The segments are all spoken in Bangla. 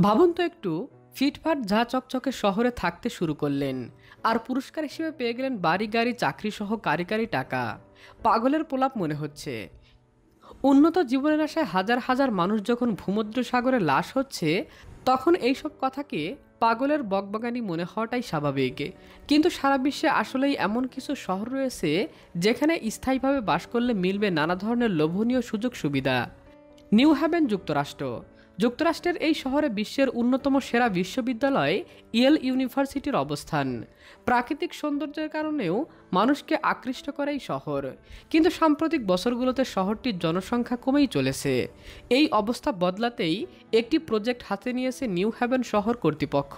ভাবুন তো একটু, ফিটফাট ঝা চকচকে শহরে থাকতে শুরু করলেন। আর পুরস্কার হিসেবে পেয়ে গেলেন বাড়ি, গাড়ি, চাকরি সহ কারি কারি টাকা। পাগলের পোলাপ মনে হচ্ছে। উন্নত জীবনের আশায় হাজার হাজার মানুষ যখন ভূমধ্য সাগরে লাশ হচ্ছে, তখন এইসব কথাকে পাগলের বকবগানি মনে হওয়াটাই স্বাভাবিক। কিন্তু সারা বিশ্বে আসলেই এমন কিছু শহর রয়েছে, যেখানে স্থায়ীভাবে বাস করলে মিলবে নানা ধরনের লোভনীয় সুযোগ সুবিধা নিউ হ্যাভেন যুক্তরাষ্ট্র। যুক্তরাষ্ট্রের এই শহরে বিশ্বের অন্যতম সেরা বিশ্ববিদ্যালয় ইয়েল ইউনিভার্সিটির অবস্থান। প্রাকৃতিক সৌন্দর্যের কারণেও মানুষকে আকৃষ্ট করে এই শহর। কিন্তু সাম্প্রতিক বছরগুলোতে শহরটির জনসংখ্যা কমেই চলেছে। এই অবস্থা বদলাতেই একটি প্রজেক্ট হাতে নিয়েছে নিউ হ্যাভেন শহর কর্তৃপক্ষ।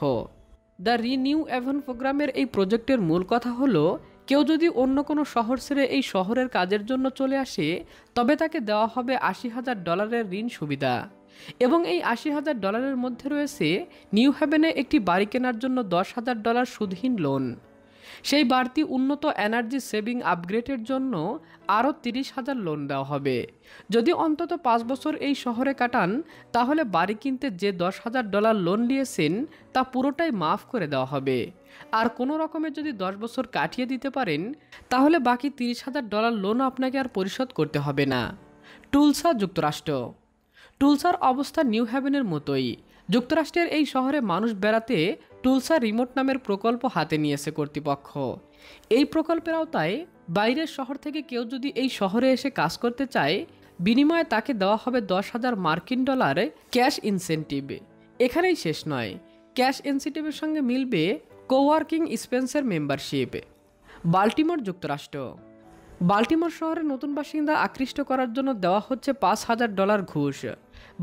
দ্য রিনিউ অ্যাভন প্রোগ্রামের এই প্রজেক্টের মূল কথা হলো, কেউ যদি অন্য কোনো শহর ছেড়ে এই শহরের কাজের জন্য চলে আসে, তবে তাকে দেওয়া হবে আশি হাজার ডলারের ঋণ সুবিধা। এবং এই আশি হাজার ডলারের মধ্যে রয়েছে নিউ হ্যাভেনে একটি বাড়ি কেনার জন্য দশ হাজার ডলার সুদহীন লোন। সেই বাড়তি উন্নত এনার্জি সেভিং আপগ্রেডের জন্য আরও তিরিশ হাজার লোন দেওয়া হবে। যদি অন্তত পাঁচ বছর এই শহরে কাটান, তাহলে বাড়ি কিনতে যে দশ হাজার ডলার লোন নিয়েছেন, তা পুরোটাই মাফ করে দেওয়া হবে। আর কোনো রকমে যদি দশ বছর কাটিয়ে দিতে পারেন, তাহলে বাকি তিরিশ হাজার ডলার লোন আপনাকে আর পরিশোধ করতে হবে না। টুলসা যুক্তরাষ্ট্র টুলসার অবস্থা নিউ হ্যাভেনের মতোই। যুক্তরাষ্ট্রের এই শহরে মানুষ বেড়াতে টুলসা রিমোট নামের প্রকল্প হাতে নিয়েছে কর্তৃপক্ষ। এই প্রকল্পের আওতায় বাইরের শহর থেকে কেউ যদি এই শহরে এসে কাজ করতে চায়, বিনিময়ে তাকে দেওয়া হবে দশ হাজার মার্কিন ডলার ক্যাশ ইনসেন্টিভ। এখানেই শেষ নয়। ক্যাশ ইনসেন্টিভের সঙ্গে মিলবে কোওয়ার্কিং স্পেন্সের মেম্বারশিপ। বাল্টিমোর যুক্তরাষ্ট্র। বাল্টিমোর শহরে নতুন বাসিন্দা আকৃষ্ট করার জন্য দেওয়া হচ্ছে পাঁচ হাজার ডলার ঘুষ।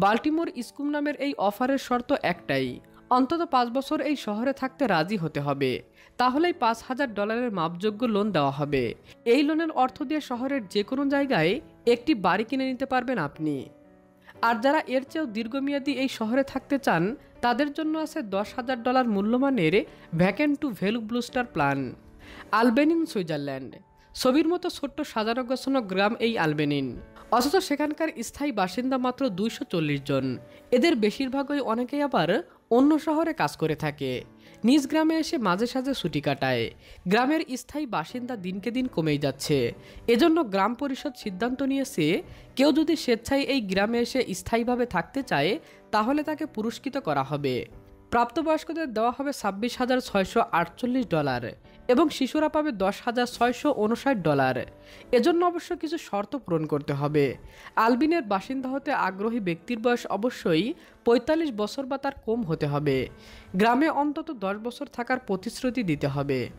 বাল্টিমোর স্কুম নামের এই অফারের শর্ত একটাই, অন্তত পাঁচ বছর এই শহরে থাকতে রাজি হতে হবে। তাহলেই পাঁচ হাজার ডলারের মাপযোগ্য লোন দেওয়া হবে। এই লোনের অর্থ দিয়ে শহরের যে কোনো জায়গায় একটি বাড়ি কিনে নিতে পারবেন আপনি। আর যারা এর চেয়েও দীর্ঘমেয়াদী এই শহরে থাকতে চান, তাদের জন্য আছে দশ হাজার dollar মূল্যমানের vacant to value bluestar plan. Albinen, Switzerland. ছবির মতো ছোট্ট সাজানো গোছানো গ্রাম এই আলবেনিন। অথচ সেখানকার স্থায়ী বাসিন্দা মাত্র দুইশো চল্লিশ জন। এদের বেশিরভাগই অনেকেই আবার অন্য শহরে কাজ করে থাকে। নিজ গ্রামে এসে মাঝে সাঝে ছুটি কাটায়। গ্রামের স্থায়ী বাসিন্দা দিনকে দিন কমেই যাচ্ছে। এজন্য গ্রাম পরিষদ সিদ্ধান্ত নিয়েছে, কেউ যদি স্বেচ্ছায় এই গ্রামে এসে স্থায়ীভাবে থাকতে চায়, তাহলে তাকে পুরস্কৃত করা হবে। প্রাপ্তবয়স্কদের দেওয়া হবে ছাব্বিশ হাজার ছয়শো আটচল্লিশ ডলার। এবং শিশুরা পাবে দশ হাজার ছয়শো উনষাট ডলার। এজন্য অবশ্য কিছু শর্ত পূরণ করতে হবে। আলবিনের বাসিন্দা হতে আগ্রহী ব্যক্তির বয়স অবশ্যই পঁয়তাল্লিশ বছর বা তার কম হতে হবে। গ্রামে অন্তত দশ বছর থাকার প্রতিশ্রুতি দিতে হবে।